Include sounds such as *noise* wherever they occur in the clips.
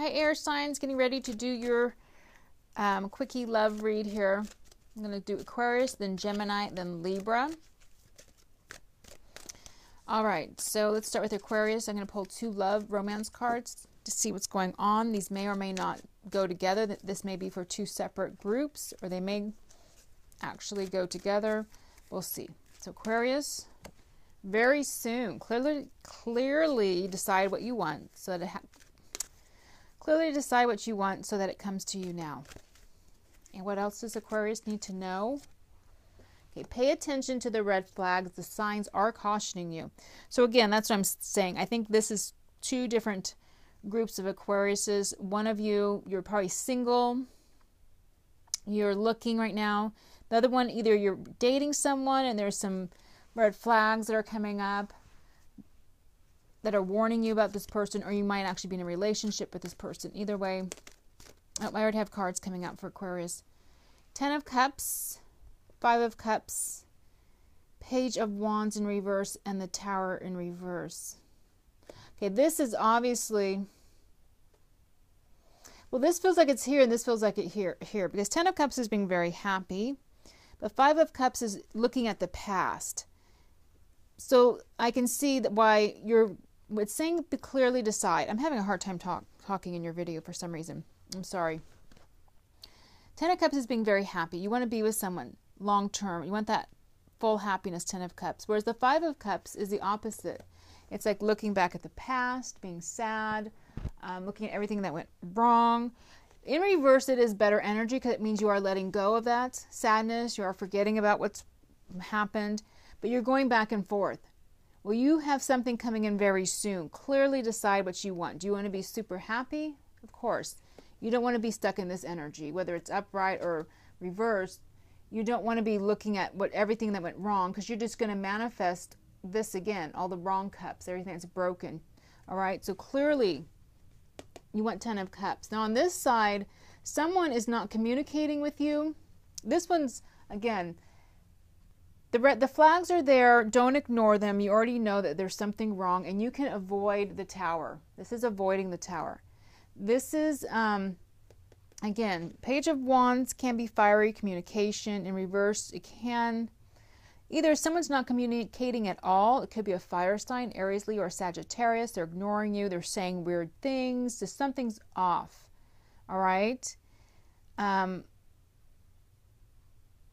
Hi, air signs, getting ready to do your um, quickie love read here. I'm going to do Aquarius, then Gemini, then Libra. All right, so let's start with Aquarius. I'm going to pull two love romance cards to see what's going on. These may or may not go together. This may be for two separate groups, or they may actually go together. We'll see. So Aquarius, very soon, clearly, clearly decide what you want so that it clearly decide what you want so that it comes to you now. And what else does Aquarius need to know? Okay, pay attention to the red flags. The signs are cautioning you. So again, that's what I'm saying. I think this is two different groups of Aquariuses. One of you, you're probably single. You're looking right now. The other one, either you're dating someone and there's some red flags that are coming up that are warning you about this person, or you might actually be in a relationship with this person. Either way, oh, I already have cards coming out for Aquarius. Ten of Cups, Five of Cups, Page of Wands in reverse, and the Tower in reverse. Okay, this is obviously. Well, this feels like it's here, and this feels like it here, here, because Ten of Cups is being very happy, but Five of Cups is looking at the past. So I can see that why you're. It's saying clearly decide. I'm having a hard time talk, talking in your video for some reason. I'm sorry. Ten of Cups is being very happy. You want to be with someone long term. You want that full happiness, Ten of Cups. Whereas the Five of Cups is the opposite. It's like looking back at the past, being sad, um, looking at everything that went wrong. In reverse, it is better energy because it means you are letting go of that sadness. You are forgetting about what's happened, but you're going back and forth. Well, you have something coming in very soon. Clearly decide what you want. Do you want to be super happy? Of course. You don't want to be stuck in this energy, whether it's upright or reversed. You don't want to be looking at what everything that went wrong because you're just going to manifest this again, all the wrong cups, everything that's broken. All right, so clearly you want 10 of cups. Now on this side, someone is not communicating with you. This one's, again, the, red, the flags are there. Don't ignore them. You already know that there's something wrong and you can avoid the tower. This is avoiding the tower. This is, um, again, Page of Wands can be fiery communication. In reverse, it can Either someone's not communicating at all, it could be a fire sign, Aries, Leo, or Sagittarius. They're ignoring you, they're saying weird things, just something's off. All right? Um,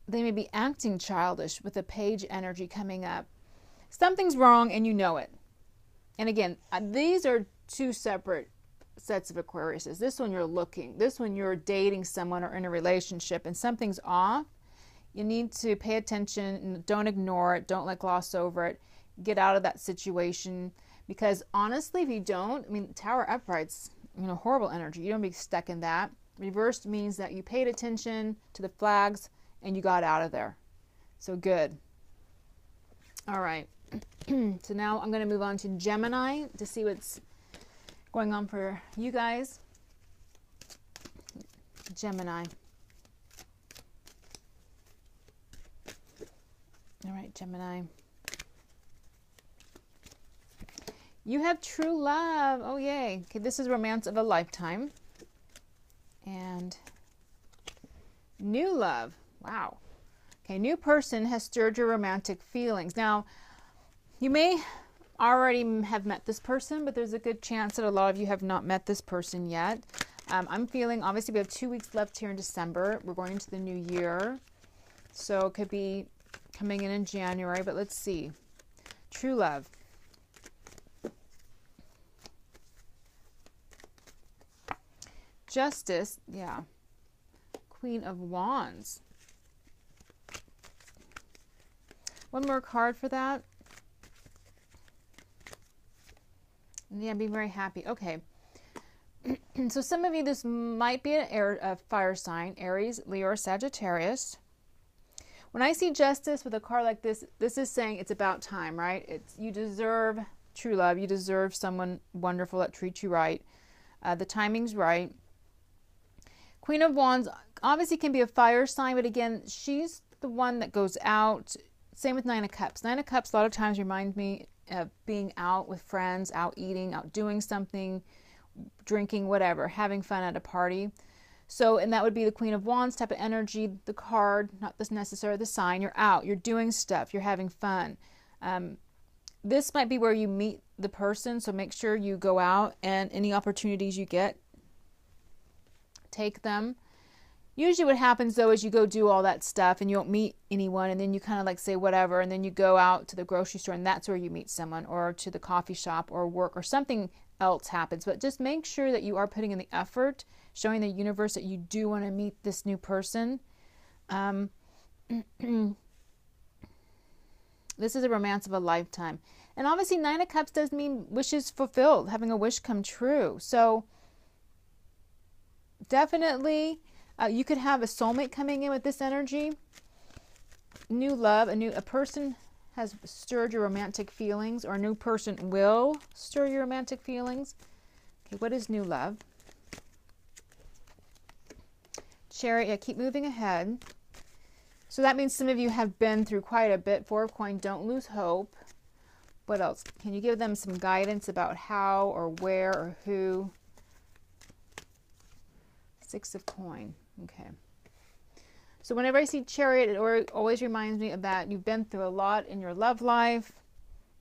they may be acting childish with a page energy coming up. Something's wrong and you know it. And again, uh, these are two separate sets of Aquariuses. This one you're looking, this one you're dating someone or in a relationship and something's off you need to pay attention don't ignore it. Don't let gloss over it. Get out of that situation because honestly, if you don't, I mean, tower uprights, you know, horrible energy. You don't be stuck in that. Reversed means that you paid attention to the flags and you got out of there. So good. All right. *clears throat* so now I'm going to move on to Gemini to see what's going on for you guys. Gemini. All right, Gemini. You have true love. Oh, yay. Okay, this is romance of a lifetime. And new love. Wow. Okay, new person has stirred your romantic feelings. Now, you may already have met this person, but there's a good chance that a lot of you have not met this person yet. Um, I'm feeling, obviously, we have two weeks left here in December. We're going into the new year. So it could be coming in in January, but let's see. True love. Justice, yeah. Queen of Wands. One more card for that. Yeah, be very happy. Okay. *clears throat* so some of you, this might be an air, a fire sign, Aries, Leo, or Sagittarius. When I see justice with a card like this, this is saying it's about time, right? It's you deserve true love. You deserve someone wonderful that treats you right. Uh, the timing's right. Queen of Wands obviously can be a fire sign, but again, she's the one that goes out. Same with Nine of Cups. Nine of Cups a lot of times remind me of being out with friends, out eating, out doing something, drinking, whatever, having fun at a party. So, and that would be the Queen of Wands type of energy, the card, not this necessarily the sign. You're out, you're doing stuff, you're having fun. Um, this might be where you meet the person, so make sure you go out and any opportunities you get, take them. Usually, what happens though is you go do all that stuff and you don't meet anyone, and then you kind of like say whatever, and then you go out to the grocery store, and that's where you meet someone, or to the coffee shop, or work, or something else happens. But just make sure that you are putting in the effort, showing the universe that you do want to meet this new person. Um, *clears throat* this is a romance of a lifetime. And obviously, Nine of Cups does mean wishes fulfilled, having a wish come true. So, definitely, uh, you could have a soulmate coming in with this energy. New love, a new a person has stirred your romantic feelings, or a new person will stir your romantic feelings. Okay, what is new love? Chariot, yeah, keep moving ahead. So that means some of you have been through quite a bit. Four of coin, don't lose hope. What else? Can you give them some guidance about how or where or who? Six of coin. Okay. So whenever I see chariot, it always reminds me of that. You've been through a lot in your love life,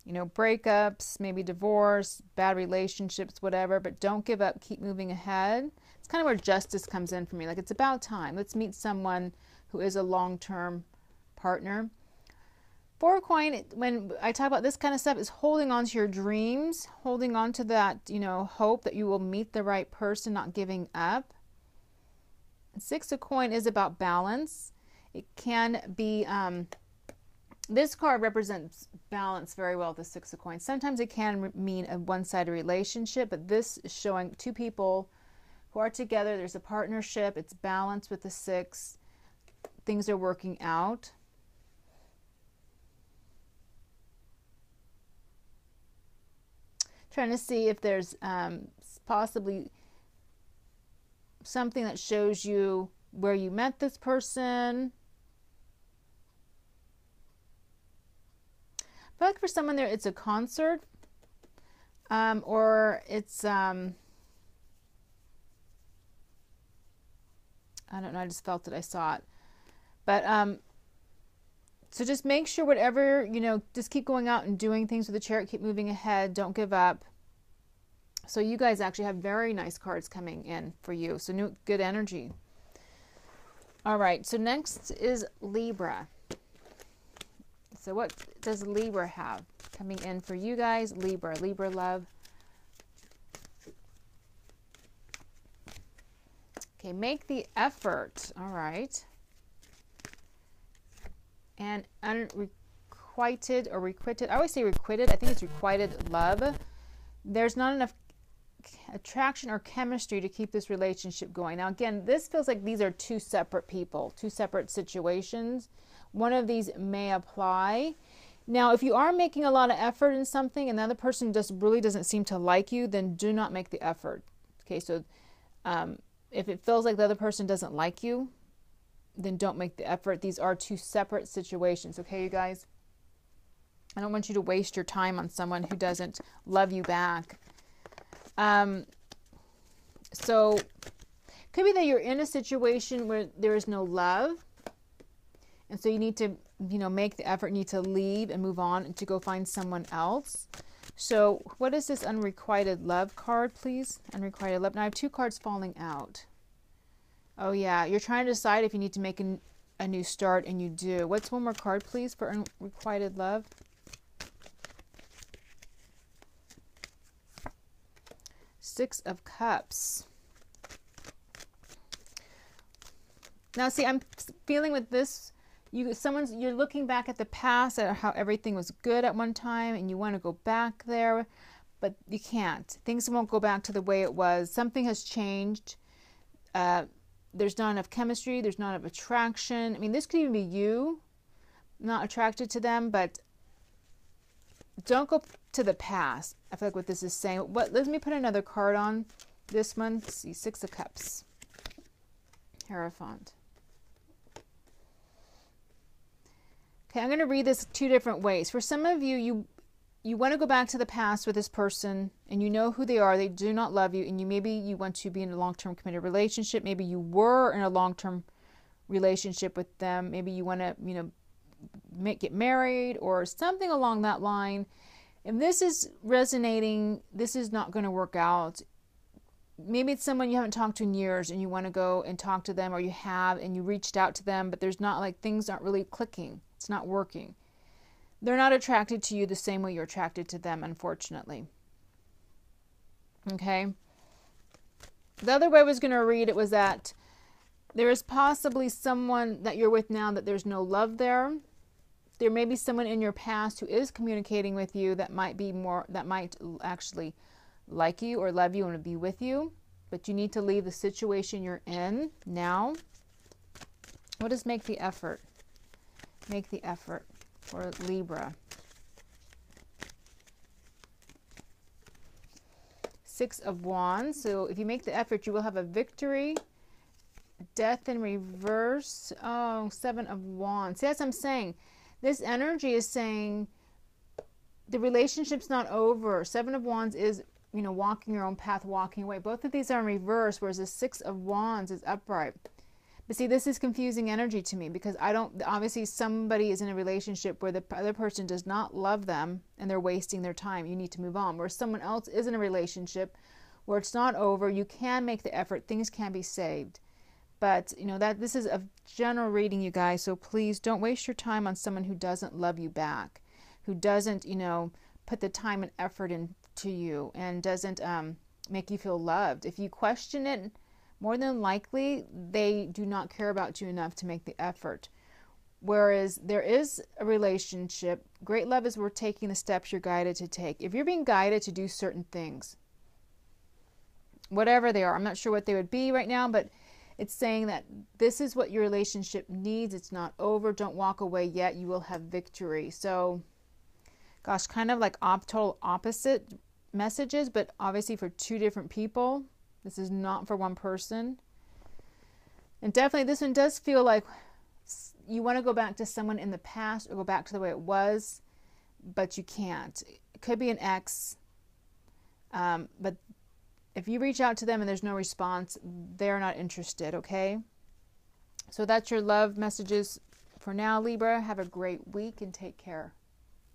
you know, breakups, maybe divorce, bad relationships, whatever, but don't give up. Keep moving ahead. It's kind of where justice comes in for me. Like it's about time. Let's meet someone who is a long term partner. Four coin, when I talk about this kind of stuff, is holding on to your dreams, holding on to that, you know, hope that you will meet the right person, not giving up. Six of coin is about balance. It can be, um, this card represents balance very well, the six of coins. Sometimes it can mean a one sided relationship, but this is showing two people who are together. There's a partnership, it's balance with the six. Things are working out. trying to see if there's um, possibly something that shows you where you met this person. But like for someone there, it's a concert, um, or it's um, I don't know. I just felt it. I saw it, but um, so just make sure whatever, you know, just keep going out and doing things with the chariot, keep moving ahead, don't give up. So you guys actually have very nice cards coming in for you. So new good energy. All right, so next is Libra. So what does Libra have coming in for you guys? Libra, Libra love. Okay, make the effort. All right and unrequited or requited. I always say requited. I think it's requited love. There's not enough attraction or chemistry to keep this relationship going. Now, again, this feels like these are two separate people, two separate situations. One of these may apply. Now, if you are making a lot of effort in something and the other person just really doesn't seem to like you, then do not make the effort. Okay, so um, if it feels like the other person doesn't like you, then don't make the effort. These are two separate situations, okay, you guys? I don't want you to waste your time on someone who doesn't love you back. Um, so, could be that you're in a situation where there is no love, and so you need to, you know, make the effort, need to leave and move on and to go find someone else. So, what is this unrequited love card, please? Unrequited love. Now, I have two cards falling out. Oh, yeah. You're trying to decide if you need to make a, a new start, and you do. What's one more card, please, for unrequited love? Six of Cups. Now, see, I'm feeling with this, you someone's you're looking back at the past at how everything was good at one time, and you want to go back there, but you can't. Things won't go back to the way it was. Something has changed. Uh, there's not enough chemistry, there's not enough attraction. I mean, this could even be you not attracted to them, but don't go to the past. I feel like what this is saying. What let me put another card on this one. Let's see, Six of Cups. Hierophant. Okay, I'm going to read this two different ways. For some of you, you you want to go back to the past with this person and you know who they are they do not love you and you maybe you want to be in a long-term committed relationship maybe you were in a long-term relationship with them maybe you want to you know make, get married or something along that line if this is resonating this is not going to work out maybe it's someone you haven't talked to in years and you want to go and talk to them or you have and you reached out to them but there's not like things aren't really clicking it's not working they're not attracted to you the same way you're attracted to them, unfortunately. Okay? The other way I was going to read it was that there is possibly someone that you're with now that there's no love there. There may be someone in your past who is communicating with you that might be more, that might actually like you or love you and be with you, but you need to leave the situation you're in now. What does make the effort? Make the effort for Libra. Six of Wands. So if you make the effort, you will have a victory. Death in reverse. Oh, Seven of Wands. See, as I'm saying, this energy is saying the relationship's not over. Seven of Wands is, you know, walking your own path, walking away. Both of these are in reverse, whereas the Six of Wands is upright. But see, this is confusing energy to me because I don't, obviously, somebody is in a relationship where the other person does not love them and they're wasting their time. You need to move on. Where someone else is in a relationship where it's not over, you can make the effort, things can be saved. But, you know, that this is a general reading, you guys. So please don't waste your time on someone who doesn't love you back, who doesn't, you know, put the time and effort into you and doesn't um, make you feel loved. If you question it, more than likely they do not care about you enough to make the effort. Whereas there is a relationship, great love is worth taking the steps you're guided to take. If you're being guided to do certain things, whatever they are, I'm not sure what they would be right now, but it's saying that this is what your relationship needs. It's not over. Don't walk away yet. You will have victory. So, gosh, kind of like op- total opposite messages, but obviously for two different people. This is not for one person. And definitely, this one does feel like you want to go back to someone in the past or go back to the way it was, but you can't. It could be an ex, um, but if you reach out to them and there's no response, they're not interested, okay? So that's your love messages for now, Libra. Have a great week and take care.